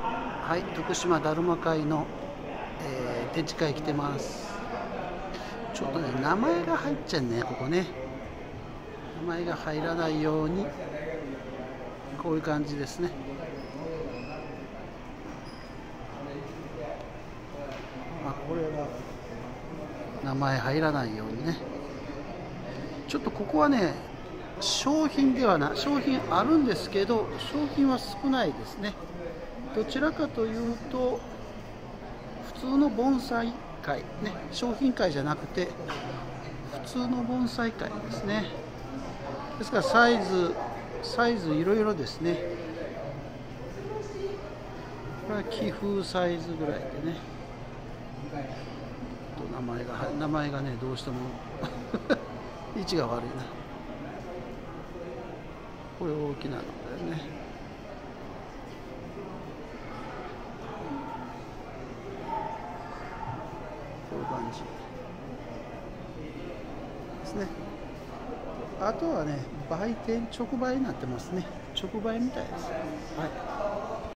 はい、はい、徳島だるま会の、えー、展示会来てます。ちょっとね名前が入っちゃうねここね。名前が入らないようにこういう感じですね。あこれは名前入らないようにね。ちょっとここはね商品ではない商品あるんですけど商品は少ないですね。どちらかというと普通の盆栽会ね商品会じゃなくて普通の盆栽会ですね。ですからサイズサイズいろいろですね。これは寄付サイズぐらいでね。名前が名前がねどうしても 位置が悪いな。これ大きなのだよね。こういう感じ。ですね。あとはね売店直売になってますね。直売みたいです。はい。